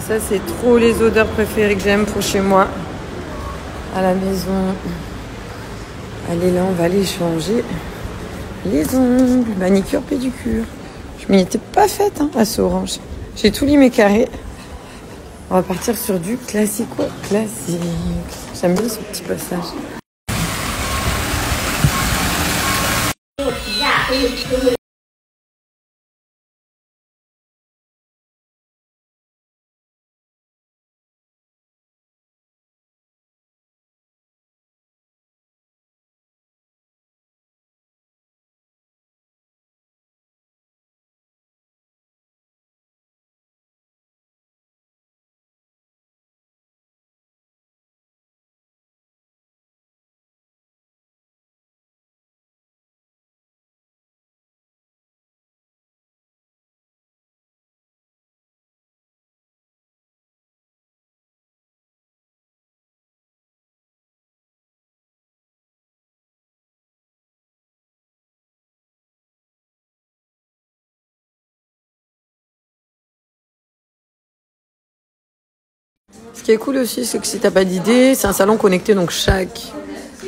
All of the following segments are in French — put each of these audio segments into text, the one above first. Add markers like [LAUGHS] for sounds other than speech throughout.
ça, c'est trop les odeurs préférées que j'aime pour chez moi. À la maison. Allez, là, on va aller changer les ongles. Manicure, pédicure. Je m'y étais pas faite hein, à ce orange. J'ai tout limé carré. On va partir sur du classico classique. J'aime bien ce petit passage. Ce qui est cool aussi, c'est que si t'as pas d'idée, c'est un salon connecté, donc chaque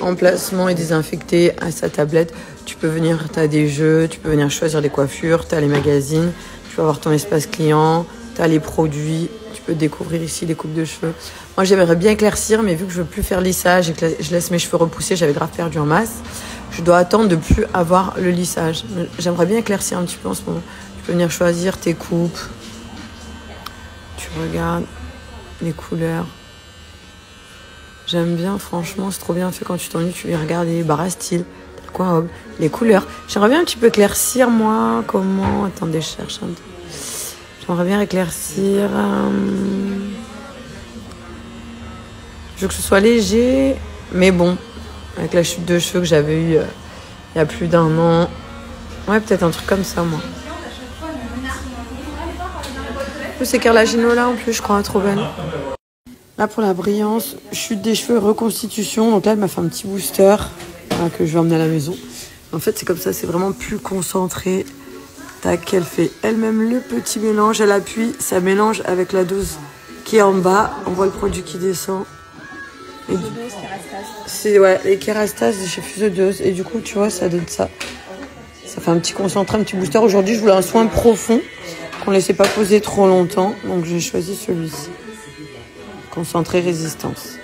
emplacement est désinfecté à sa tablette. Tu peux venir, tu as des jeux, tu peux venir choisir des coiffures, tu as les magazines, tu peux avoir ton espace client, tu as les produits, tu peux découvrir ici les coupes de cheveux. Moi, j'aimerais bien éclaircir, mais vu que je veux plus faire lissage et que je laisse mes cheveux repousser, j'avais grave perdu en masse. Je dois attendre de plus avoir le lissage. J'aimerais bien éclaircir un petit peu en ce moment. Tu peux venir choisir tes coupes. Tu regardes les couleurs. J'aime bien, franchement, c'est trop bien fait quand tu t'ennuies, tu les regardes les barres style, quoi, les couleurs. J'aimerais bien un petit peu éclaircir, moi, comment. Attendez, je cherche un J'aimerais bien éclaircir. Euh, je veux que ce soit léger, mais bon, avec la chute de cheveux que j'avais eue euh, il y a plus d'un an. Ouais, peut-être un truc comme ça, moi. C'est Carla Ginola en plus, je crois, trop belle. Là pour la brillance, chute des cheveux, reconstitution. Donc là, elle m'a fait un petit booster que je vais emmener à la maison. En fait, c'est comme ça, c'est vraiment plus concentré. Tac, elle fait elle-même le petit mélange. Elle appuie, ça mélange avec la dose qui est en bas. On voit le produit qui descend. C'est ouais, les kérastases de chez. Et du coup, tu vois, ça donne ça. Ça fait un petit concentré, un petit booster. Aujourd'hui, je voulais un soin profond qu'on ne laissait pas poser trop longtemps. Donc j'ai choisi celui-ci. Concentré résistance.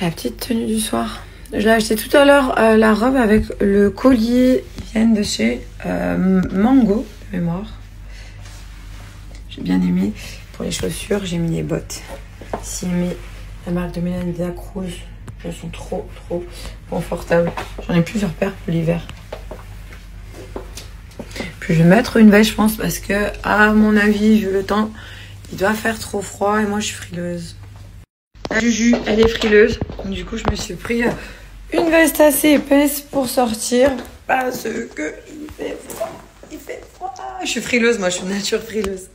La petite tenue du soir. Je l'ai acheté tout à l'heure euh, la robe avec le collier vient de chez euh, Mango de mémoire. J'ai bien aimé. Pour les chaussures, j'ai mis les bottes. Ici, mis la marque de Mélanie Cruz. Elles sont trop, trop confortables. J'en ai plusieurs paires pour l'hiver. Je vais mettre une veste, je pense, parce que, à mon avis, vu le temps, il doit faire trop froid et moi, je suis frileuse. Juju, elle est frileuse. du coup, je me suis pris une veste assez épaisse pour sortir parce que il fait froid. Il fait froid. Je suis frileuse, moi, je suis nature frileuse.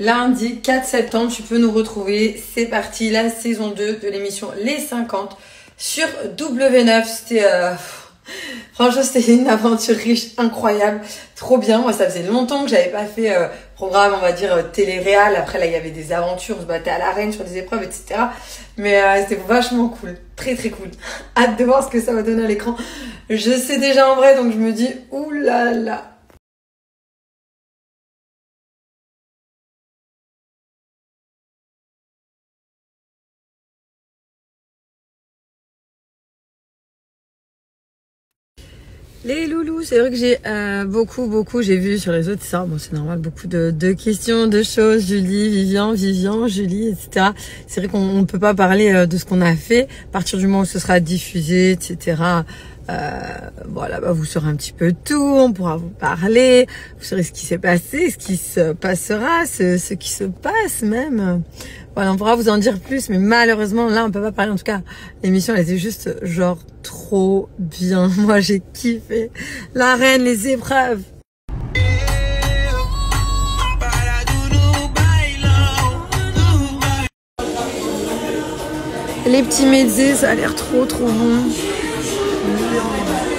Lundi 4 septembre, tu peux nous retrouver. C'est parti, la saison 2 de l'émission Les 50 sur W9. C'était... Euh, [LAUGHS] franchement, c'était une aventure riche, incroyable, trop bien. Moi, ça faisait longtemps que j'avais pas fait euh, programme, on va dire, euh, télé-réal. Après, là, il y avait des aventures, on se battait à l'arène sur des épreuves, etc. Mais c'était vachement cool, très très cool. Hâte de voir ce que ça va donner à l'écran. Je sais déjà en vrai, donc je me dis, oulala. Là. Les loulous, c'est vrai que j'ai euh, beaucoup, beaucoup, j'ai vu sur les autres, ça, bon c'est normal, beaucoup de, de, questions, de choses, Julie, Vivian, Vivian, Julie, etc. C'est vrai qu'on ne peut pas parler euh, de ce qu'on a fait, à partir du moment où ce sera diffusé, etc. Euh, voilà, bah, vous saurez un petit peu tout, on pourra vous parler, vous saurez ce qui s'est passé, ce qui se passera, ce, ce qui se passe même. Voilà, on pourra vous en dire plus, mais malheureusement, là, on peut pas parler. En tout cas, l'émission, elle était juste, genre, trop bien. [LAUGHS] Moi, j'ai kiffé. La reine, les épreuves. Les petits mezzés, ça a l'air trop, trop bon. Música